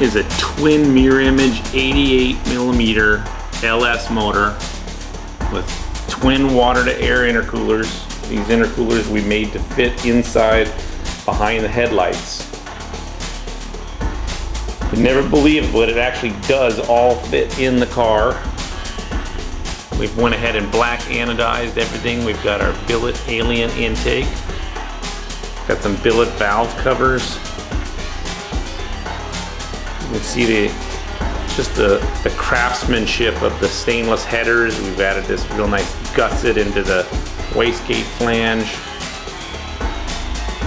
is a twin mirror image 88 millimeter LS motor with twin water to air intercoolers. These intercoolers we made to fit inside behind the headlights. You never believe what it actually does all fit in the car. We've went ahead and black anodized everything. We've got our billet alien intake. Got some billet valve covers. You can see the just the, the craftsmanship of the stainless headers. We've added this real nice gusset into the wastegate flange.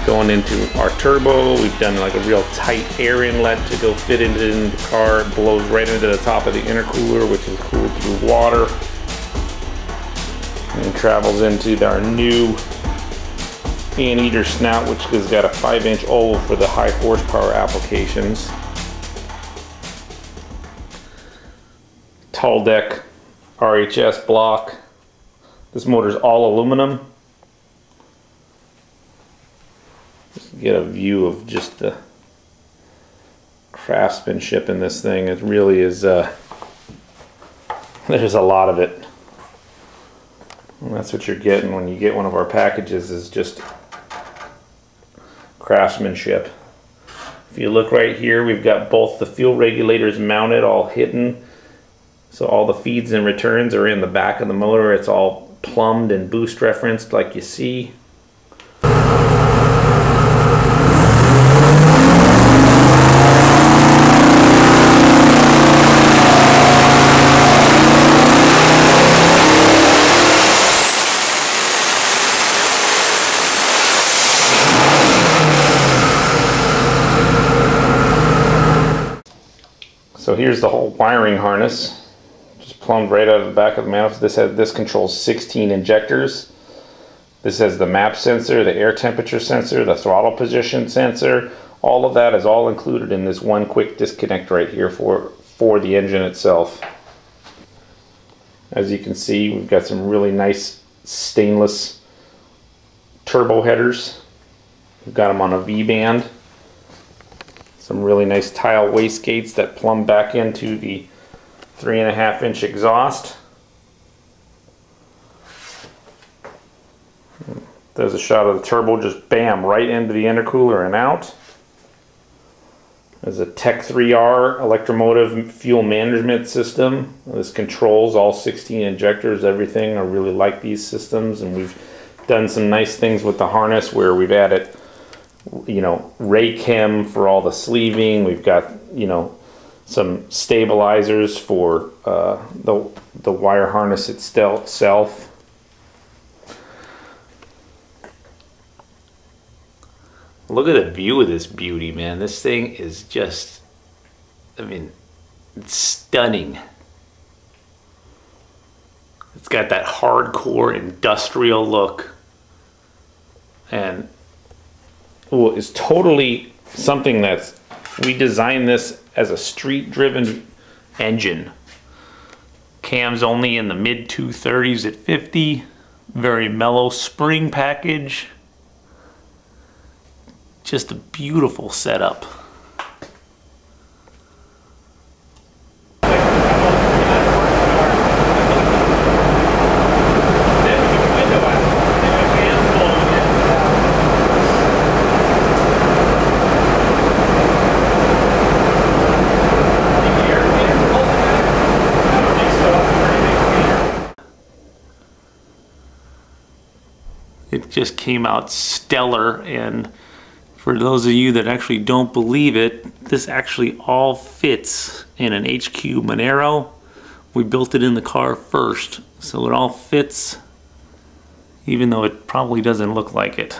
Going into our turbo, we've done like a real tight air inlet to go fit into the car. It blows right into the top of the intercooler, which is cooled through water. And travels into our new Anteater snout, which has got a 5 inch oval for the high horsepower applications. Tall deck RHS block. This motor is all aluminum. Just get a view of just the craftsmanship in this thing. It really is, uh, there's a lot of it. And that's what you're getting when you get one of our packages is just craftsmanship. If you look right here, we've got both the fuel regulators mounted, all hidden. So all the feeds and returns are in the back of the motor. It's all plumbed and boost referenced like you see. So here's the whole wiring harness, plumbed right out of the back of the manifold. This has this controls 16 injectors. This has the map sensor, the air temperature sensor, the throttle position sensor. All of that is all included in this one quick disconnect right here for, for the engine itself. As you can see, we've got some really nice stainless turbo headers. We've got them on a V-band. Some really nice Tial wastegates that plumb back into the three and a half inch exhaust. There's a shot of the turbo just bam right into the intercooler and out. There's a Tech 3R electromotive fuel management system. This controls all 16 injectors, everything. I really like these systems and we've done some nice things with the harness where we've added you know, Raychem for all the sleeving. We've got, you know, some stabilizers for uh, the, the wire harness itself. Look at the view of this beauty, man. This thing is just, I mean, it's stunning. It's got that hardcore industrial look. And well, is totally something that's we designed this as a street driven engine. Cams only in the mid 230s at 50. Very mellow spring package. Just a beautiful setup. it just came out stellar. And for those of you that actually don't believe it this actually all fits in an HQ Monaro. We built it in the car first so it all fits even though it probably doesn't look like it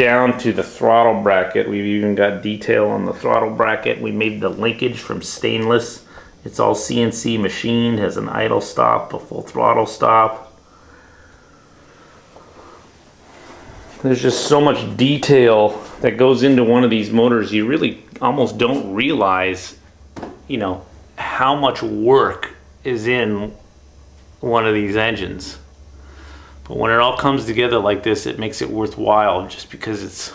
down to the throttle bracket. We've even got detail on the throttle bracket. We made the linkage from stainless. It's all CNC machined, has an idle stop, a full throttle stop. There's just so much detail that goes into one of these motors. You really almost don't realize, you know, how much work is in one of these engines. But when it all comes together like this, it makes it worthwhile just because it's,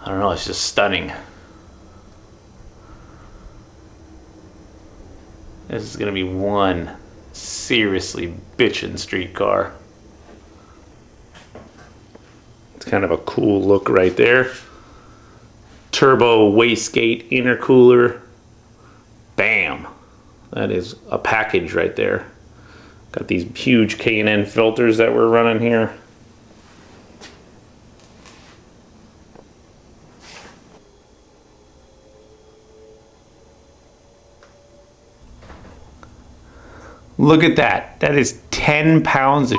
I don't know, it's just stunning. This is to be one seriously bitchin' street car. It's kind of a cool look right there. Turbo wastegate intercooler. Bam. That is a package right there. Got these huge K&N filters that we're running here. Look at that. That is 10 pounds of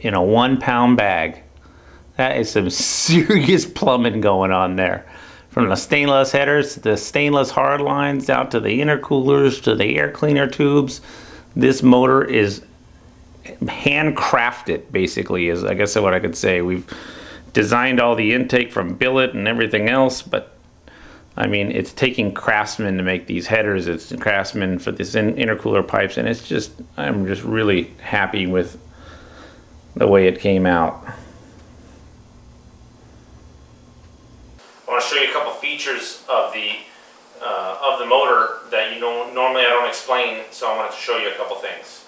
in a one pound bag. That is some serious plumbing going on there. From the stainless headers to the stainless hard lines down to the intercoolers to the air cleaner tubes. This motor is handcrafted basically is I guess what I could say. We've designed all the intake from billet and everything else, but I mean, it's taking craftsmen to make these headers. It's craftsmen for this in intercooler pipes, and it's just, I'm just really happy with the way it came out. I want to show you a couple features of the uh, of the motor that you don't normally I don't explain, so I wanted to show you a couple things.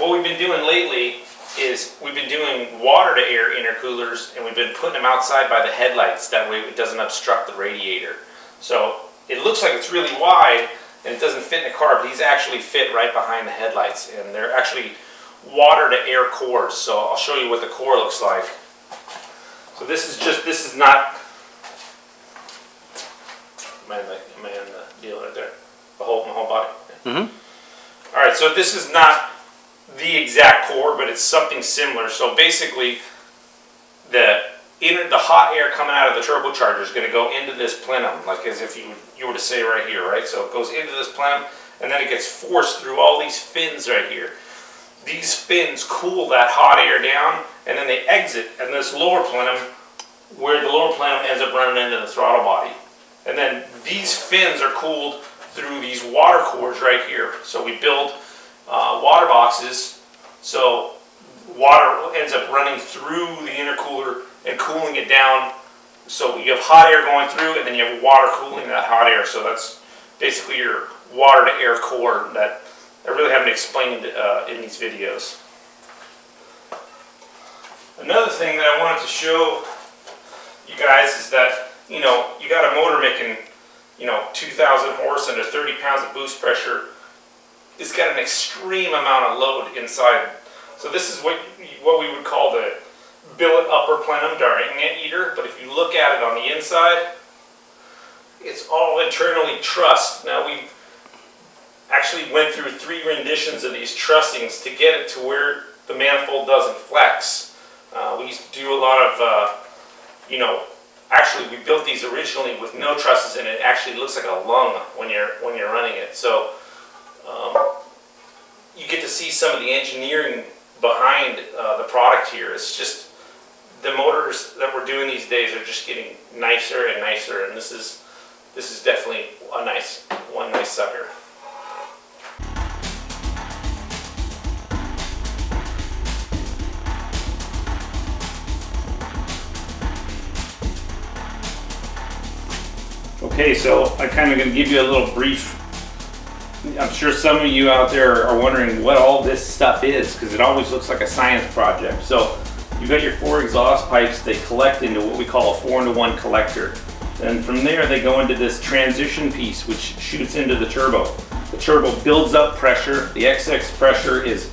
What we've been doing lately is we've been doing water to air intercoolers and we've been putting them outside by the headlights that way it doesn't obstruct the radiator. So it looks like it's really wide and it doesn't fit in the car, but these actually fit right behind the headlights and they're actually water to air cores. So I'll show you what the core looks like. So this is just, this is not, am I in the, am I in the deal right there? The whole, my whole body? Mm-hmm. All right, so this is not the exact core, but it's something similar. So basically, the inner, the hot air coming out of the turbocharger is going to go into this plenum, like as if you, you were to say right here, right? So it goes into this plenum, and then it gets forced through all these fins right here. These fins cool that hot air down, and then they exit in this lower plenum, where the lower plenum ends up running into the throttle body. And then these fins are cooled through these water cores right here. So we build uh, water boxes, so water ends up running through the intercooler and cooling it down. So you have hot air going through and then you have water cooling that hot air. So that's basically your water to air core that I really haven't explained uh, in these videos. Another thing that I wanted to show you guys is that, you know, you got a motor making, you know, 2,000 horse under 30 pounds of boost pressure. It's got an extreme amount of load inside. So this is what, what we would call the billet upper plenum darting during eater, but if you look at it on the inside, it's all internally trussed. Now we actually went through three renditions of these trussings to get it to where the manifold doesn't flex. Uh, we used to do a lot of, uh, you know, actually we built these originally with no trusses and it actually looks like a lung when you're when you're running it. So um, you get to see some of the engineering behind uh, the product here. It's just the motors that we're doing these days are just getting nicer and nicer, and this is this is definitely a nice one nice sucker. Okay, so I'm kind of going to give you a little brief. I'm sure some of you out there are wondering what all this stuff is because it always looks like a science project. So You've got your four exhaust pipes, they collect into what we call a four into one collector. And from there they go into this transition piece which shoots into the turbo. The turbo builds up pressure, the XX pressure is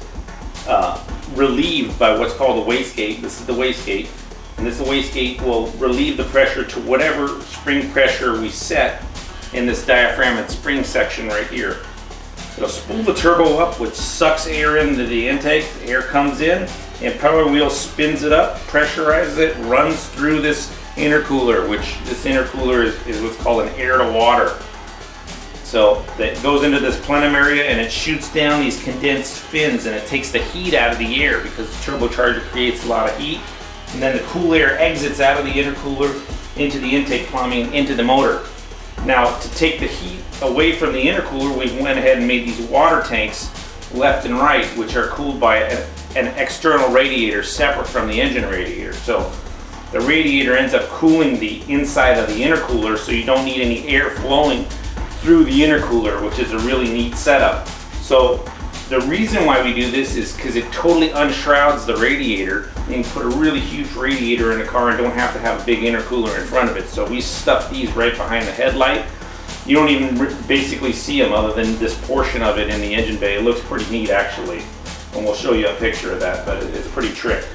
uh, relieved by what's called a wastegate. This is the wastegate. And this wastegate will relieve the pressure to whatever spring pressure we set in this diaphragm and spring section right here. It'll spool the turbo up which sucks air into the intake, the air comes in, Impeller wheel spins it up, pressurizes it, runs through this intercooler, which this intercooler is, is what's called an air to water. So that goes into this plenum area and it shoots down these condensed fins and it takes the heat out of the air because the turbocharger creates a lot of heat. And then the cool air exits out of the intercooler into the intake plumbing into the motor. Now to take the heat away from the intercooler, we went ahead and made these water tanks left and right, which are cooled by an, an external radiator separate from the engine radiator. So the radiator ends up cooling the inside of the intercooler so you don't need any air flowing through the intercooler, which is a really neat setup. So the reason why we do this is because it totally unshrouds the radiator. Can put a really huge radiator in a car and don't have to have a big intercooler in front of it. So we stuff these right behind the headlight. You don't even basically see them other than this portion of it in the engine bay. It looks pretty neat actually. And we'll show you a picture of that, but it's pretty trick.